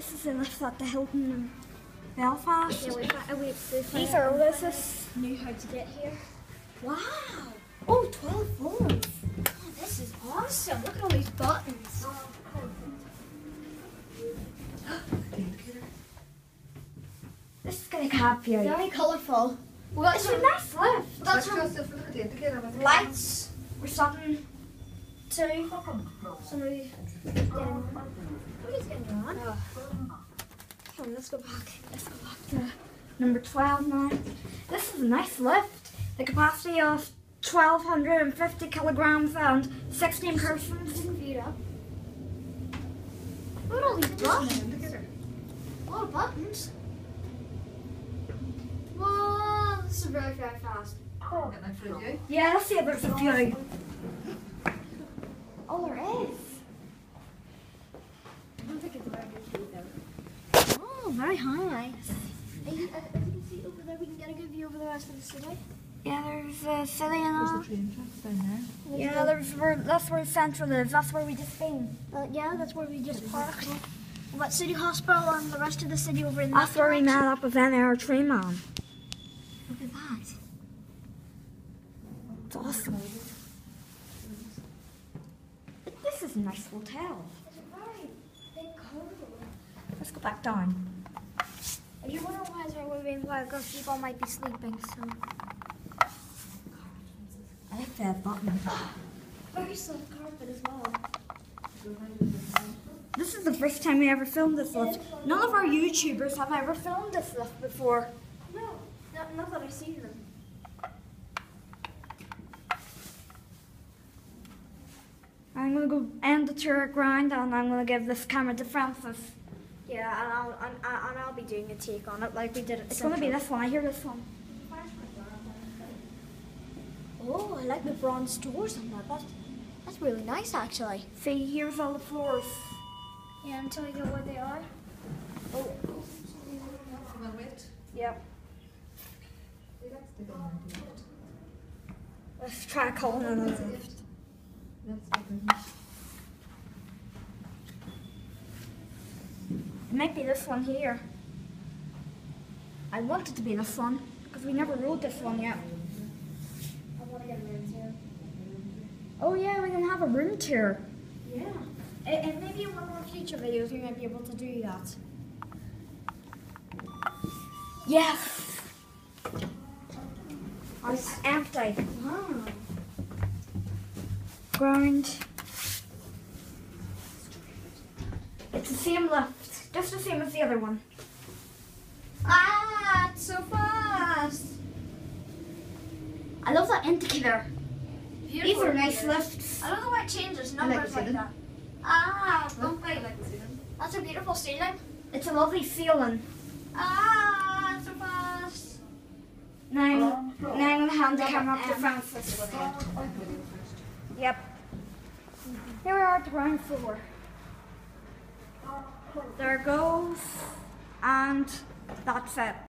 This is the lift at the Hilton in Belfast. Yeah, we, fi- we, we These are this knew how to get here. Wow. Oh, 12 floors. Oh, this is awesome. Look at all these buttons. Oh, this is gonna cap you. Very colourful. Well, It's a nice lift. That's Let's just look at the indicator. lights We're stopping. Getting Somebody's getting on. Come on, let's go back. Let's go back to number 12 now. This is a nice lift. The capacity of 1,250 kilograms and 16 persons. Feet up. Look at all these buttons. A lot of buttons. Whoa, this is very, very fast. Get that for you. Yeah, let's see if there's a few. Oh, there is. I don't think it's very good either. Oh, very high. As you, as you can see over there, we can get a good view over the rest of the city. Yeah, there's a city and There's all. the train tracks down there. Yeah, there's where that's where Central is. That's where we just been. Uh, yeah, that's where we just parked. What City Hospital and the rest of the city over in That's that where we direction. met up with NR Tree Man. Look at that. It's awesome. This is a nice hotel. It's very big. Let's go back down. If you wonder why they're moving, well, because people might be sleeping, so. I like that button. Very soft carpet as well. This is the first time we ever filmed this lift. None of our YouTubers have ever filmed this lift before. No, not, not that I've seen them. Gonna go end the tour grind and I'm gonna give this camera to Frances. Yeah, and I'll, and, and I'll be doing a take on it like we did at It's gonna be this one. I hear this one. Oh, I like the bronze doors on that. That's, that's really nice, actually. See, here's all the floors. Yeah, until you get where they are. Oh, oh Well, wait. yep. Let's take a look. Let's try calling another lift. Let's take a look. It might be this one here. I want it to be this one because we never rode this one yet. I want to get a room. Oh yeah, we can have a room tour. Yeah. And, and maybe in one of our future videos we might be able to do that. Yes. It's empty. Wow. Ground. It's the same lift, just the same as the other one. Ah, it's so fast. I love that indicator. These are nice lifts. I don't know why it changes I like numbers like that. Ah, don't I wait. like the ceiling. That's a beautiful ceiling. It's a lovely ceiling. Ah, it's so fast. Now, I'm- now I'm gonna hand the camera up to Frances. Yep. Here we are at the ground floor. There goes, and that's it.